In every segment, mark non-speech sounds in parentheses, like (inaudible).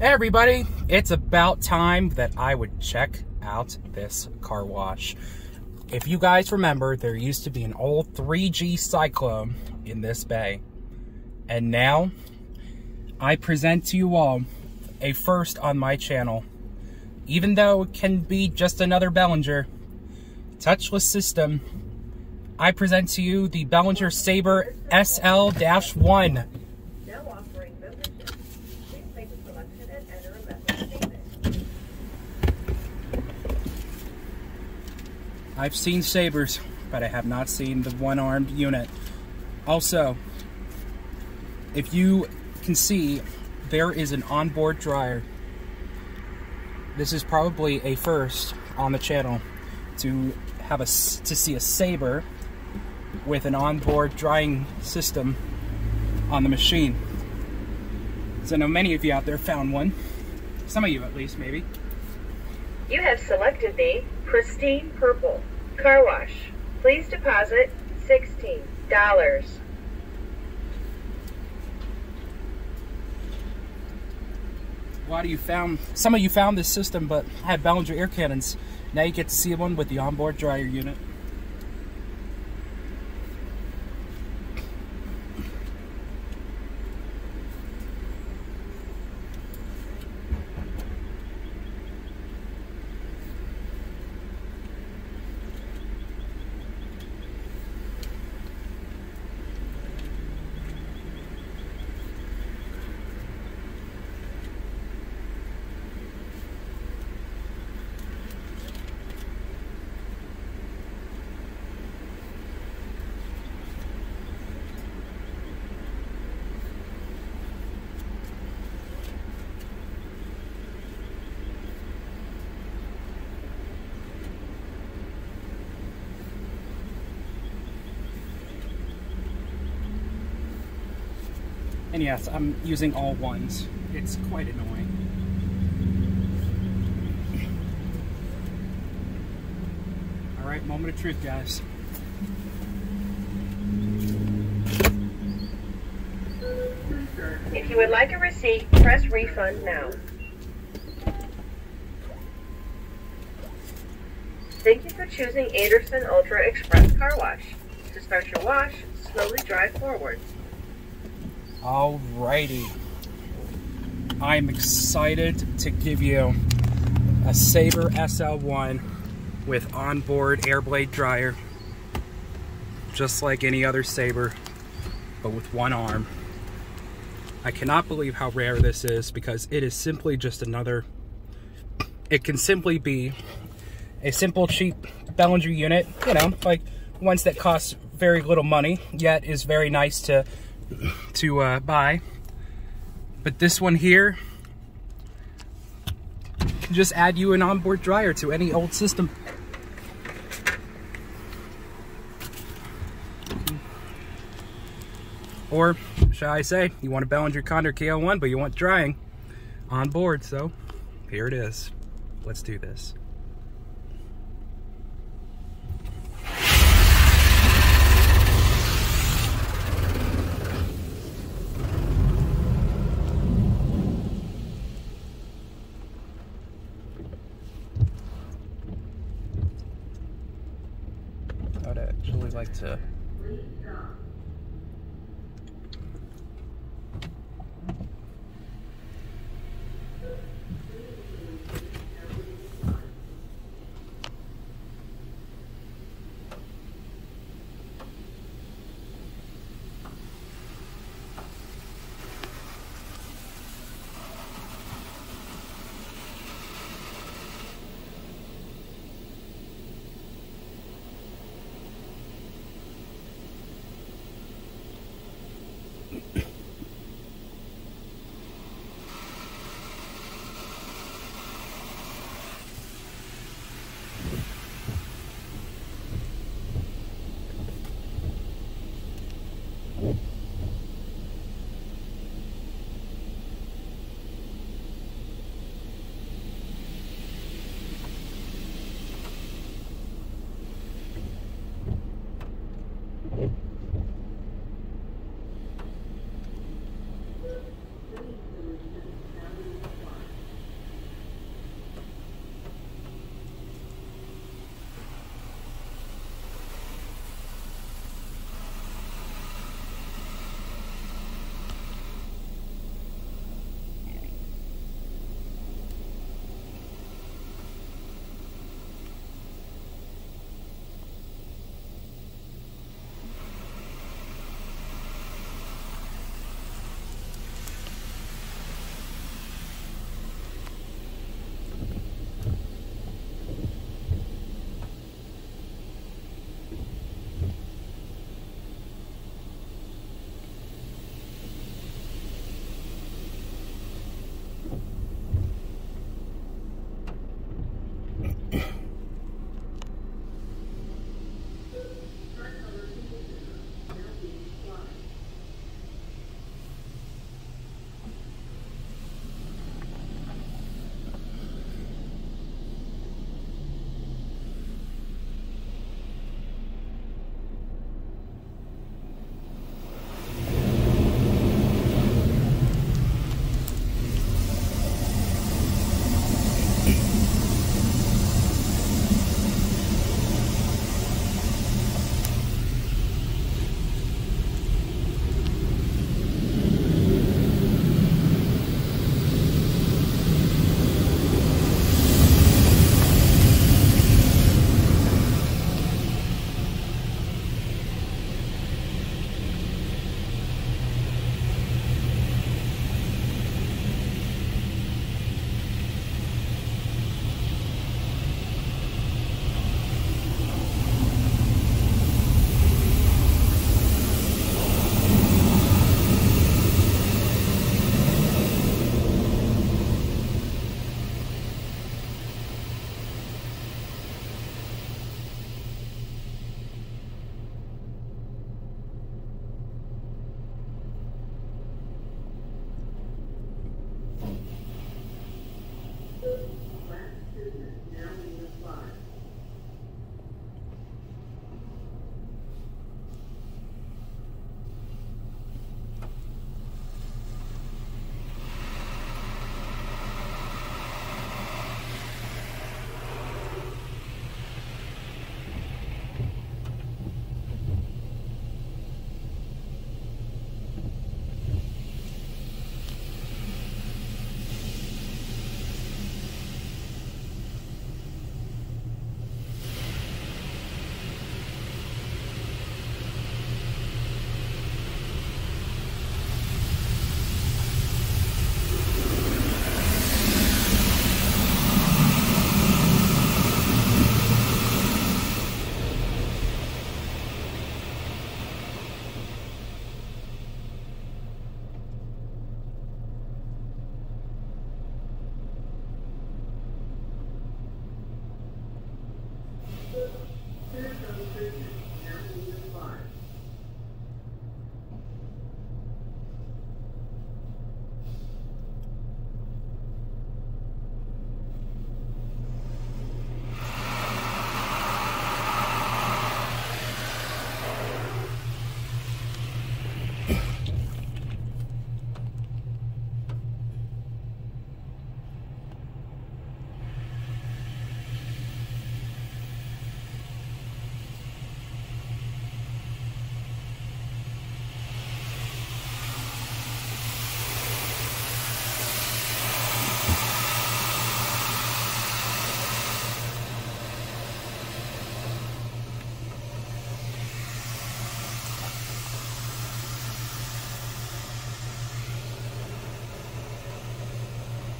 Everybody, it's about time that I would check out this car wash. If you guys remember, there used to be an old 3G Cyclone in this bay. And now, I present to you all a first on my channel. Even though it can be just another Belanger, touchless system, I present to you the Belanger Saber SL-1. I've seen sabers, but I have not seen the one-armed unit. Also, if you can see, there is an onboard dryer. This is probably a first on the channel to have a to see a saber with an onboard drying system on the machine. So I know many of you out there found one. Some of you at least, maybe. You have selected the Pristine Purple Car Wash. Please deposit $16. A lot of you found, some of you found this system but I had Belanger air cannons. Now you get to see one with the onboard dryer unit. And yes, I'm using all ones. It's quite annoying. Alright, moment of truth, guys. If you would like a receipt, press refund now. Thank you for choosing Anderson Ultra Express Car Wash. To start your wash, slowly drive forward. Alrighty. I'm excited to give you a Saber SL1 with onboard airblade dryer. Just like any other Saber, but with one arm. I cannot believe how rare this is because it is simply just another, it can simply be a simple cheap Belanger unit, you know, like ones that cost very little money, yet is very nice to to uh, buy. But this one here, can just add you an onboard dryer to any old system. Or, shall I say, you want a Belanger Condor KL1, but you want drying on board. So, here it is. Let's do this. Actually like to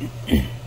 Mm-hmm. (coughs)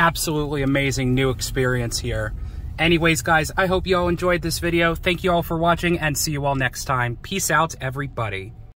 absolutely amazing new experience here. Anyways, guys, I hope you all enjoyed this video. Thank you all for watching and see you all next time. Peace out, everybody.